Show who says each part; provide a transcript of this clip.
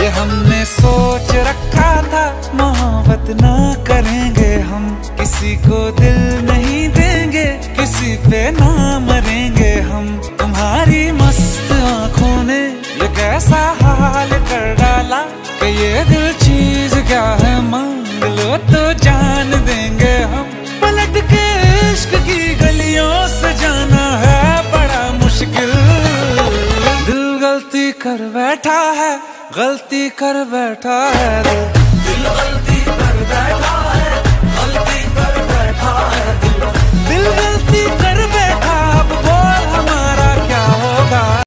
Speaker 1: ये हमने सोच रखा था, मोहब्बत ना करेंगे हम। किसी को दिल नहीं देंगे, किसी पे ना मरेंगे हम। तुम्हारी मस्त आँखों ने ये कैसा हाल कर डाला कि ये दिल चीज़ क्या है, मांग लो तो जान देंगे हम। पलट के इश्क की गलियों से जाना है, बड़ा मुश्किल। दिल गलती कर बैठा है गलती कर बैठा है दिल,